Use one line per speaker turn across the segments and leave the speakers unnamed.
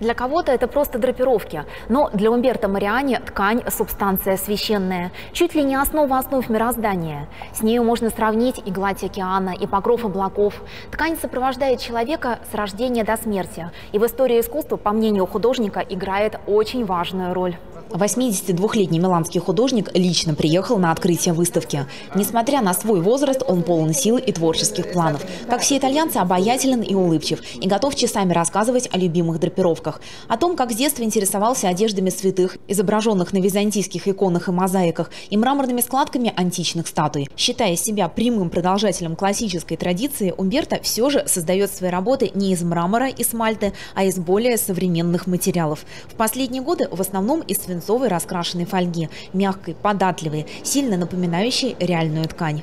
Для кого-то это просто драпировки, но для Умберто Мариани ткань – субстанция священная, чуть ли не основа основ мироздания. С нею можно сравнить и гладь океана, и покров облаков. Ткань сопровождает человека с рождения до смерти, и в истории искусства, по мнению художника, играет очень важную роль.
82-летний миланский художник лично приехал на открытие выставки. Несмотря на свой возраст, он полон сил и творческих планов. Как все итальянцы, обаятелен и улыбчив, и готов часами рассказывать о любимых драпировках. О том, как с детства интересовался одеждами святых, изображенных на византийских иконах и мозаиках, и мраморными складками античных статуй. Считая себя прямым продолжателем классической традиции, Умберто все же создает свои работы не из мрамора и смальты, а из более современных материалов. В последние годы в основном из свинца свинцовой раскрашенной фольги, мягкой, податливой, сильно напоминающей реальную ткань.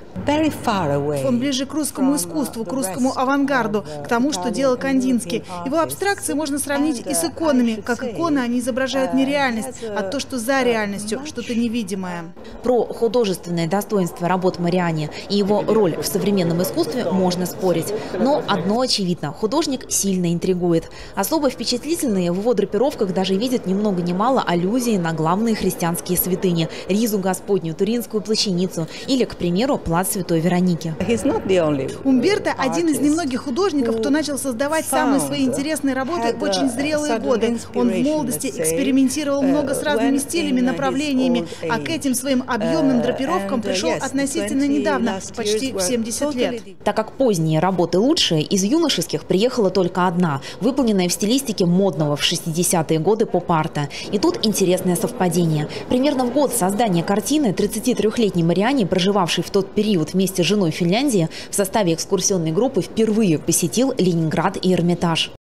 Он ближе к русскому искусству, к русскому авангарду, к тому, что делал Кандинский. Его абстракции можно сравнить и с иконами. Как иконы они изображают не реальность, а то, что за реальностью, что-то невидимое.
Про художественное достоинство работ Мариани и его роль в современном искусстве можно спорить. Но одно очевидно – художник сильно интригует. Особо впечатлительные в его драпировках даже видят ни много ни мало аллюзии на главные христианские святыни – Ризу Господню, Туринскую плащаницу или, к примеру, плац Святой Вероники.
Умберто – один из немногих художников, кто начал создавать самые свои интересные работы в очень зрелые годы. Он в молодости экспериментировал много с разными стилями, направлениями, а к этим своим объемным драпировкам пришел относительно недавно, почти в 70 лет.
Так как поздние работы лучшие, из юношеских приехала только одна, выполненная в стилистике модного в 60-е годы поп-арта. И тут интересная Странное совпадение. Примерно в год создания картины 33-летний Мариани, проживавший в тот период вместе с женой в Финляндии, в составе экскурсионной группы впервые посетил Ленинград и Эрмитаж.